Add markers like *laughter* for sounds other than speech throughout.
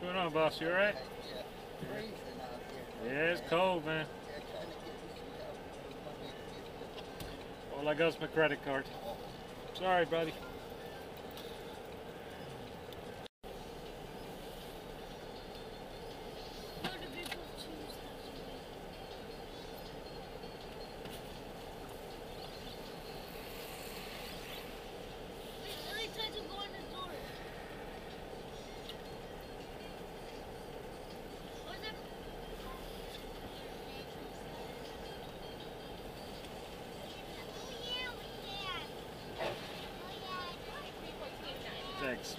going on, boss? You alright? Yeah, it's cold, man. All I got is my credit card. Sorry, buddy. Thanks.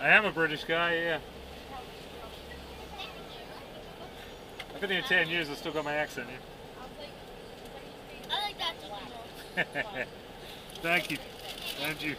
I am a British guy, yeah. I've been here 10 years, I still got my accent I like that here. *laughs* Thank you. Thank you.